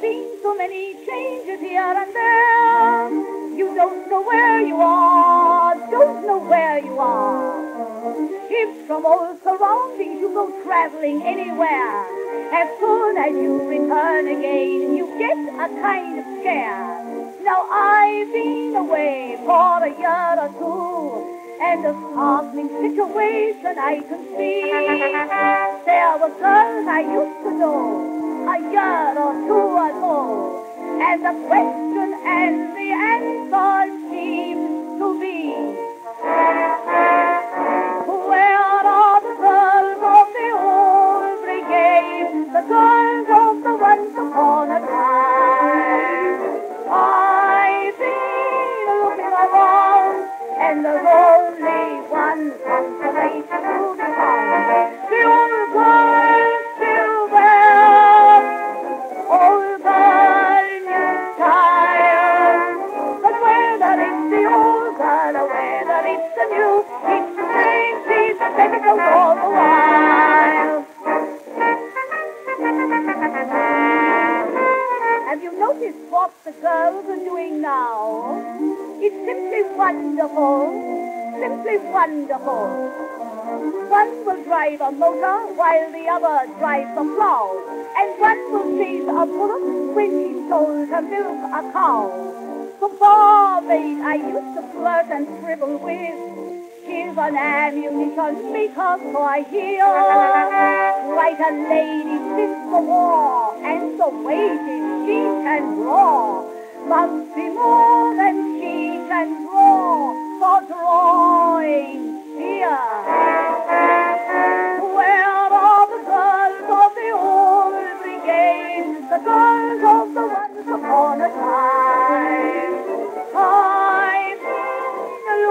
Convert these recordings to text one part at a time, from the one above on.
been so many changes here and there. You don't know where you are, don't know where you are. If from old surroundings you go traveling anywhere, as soon as you return again, you get a kind of scare. Now I've been away for a year or two, and a startling situation I can see. There were girls I used to know a year or two ago, and the question and the answer seems to be. Where are the girls of the old brigade, the girls of the once upon a time? I've been looking around, and there's only one consolation to wonderful. One will drive a motor while the other drives a plow. And one will chase a bullock when she's told to milk a cow. The barmaid I used to flirt and fribble with. She's an ammunition maker, so I hear. Like a lady since the war, and the wages she can draw. Be more than she can draw for drawing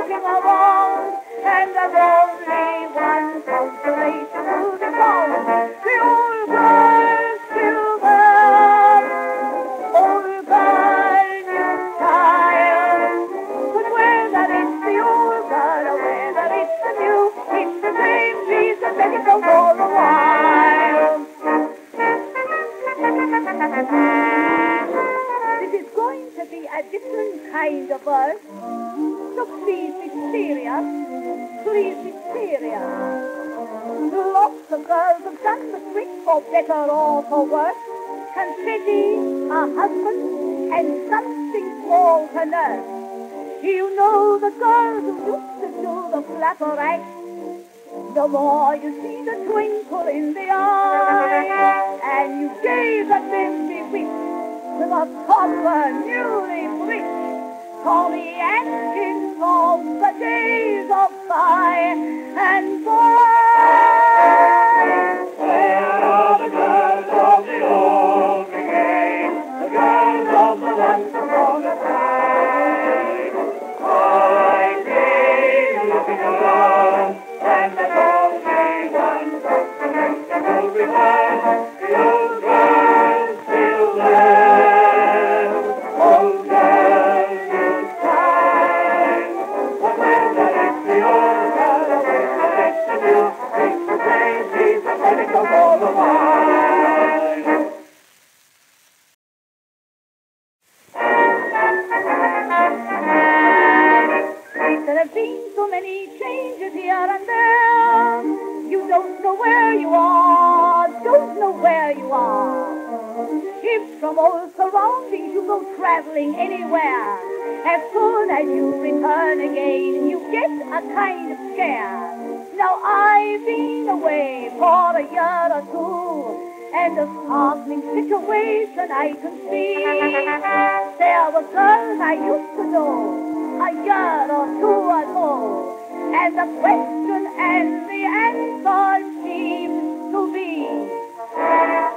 looking around, and there's only one consolation to be found. The old girl's still there, old girl, new tired. But whether it's the old girl or whether it's the new, it's the same piece of petticoat all the while. This is going to be a different kind of verse. So please serious. Please serious. Lots of girls have done the trick for better or for worse. Confetti, a husband, and something small to nurse. You know the girls who used to do the flapper act. The more you see the twinkle in the eye, and you gaze at them bewitched with a copper newly rich. Call the There have been so many changes here and there. You don't know where you are, don't know where you are. If from old surroundings you go traveling anywhere, as soon as you return again, you get a kind of scare. Now I've been away for a year or two, and a startling situation I can see. There were girls I used to know a year or two ago, and the question and the answer seems to be.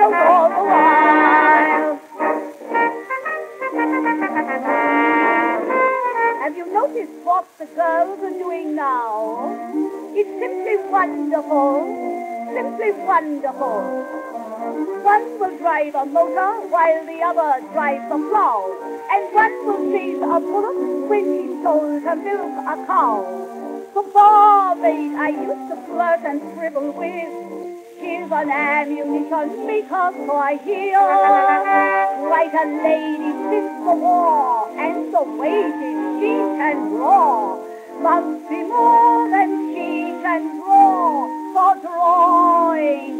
All the while. Have you noticed what the girls are doing now? It's simply wonderful, simply wonderful. One will drive a motor while the other drives a plow. And one will chase a bullock when he's told to milk a cow. The barmaid I used to flirt and frivol with is an ammunition maker, so I hear. Like a lady since the war, and the wages she can draw must be more than she can draw for drawing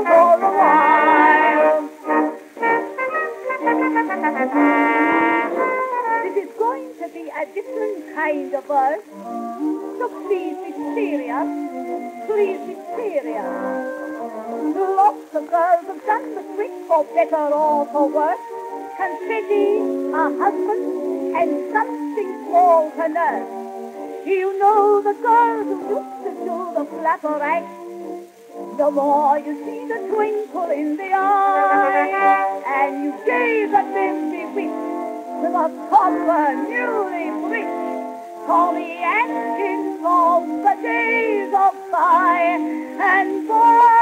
This is going to be a different kind of verse. So please be serious. Please be serious. Lots of girls have done the trick for better or for worse. Confetti, a husband, and something small to nurse. You know the girls who used to do the flapper act. The more you see the twinkle in the eye, and you gaze at them bewitched with a copper newly bleached. Tommy Atkins of the days of by and by.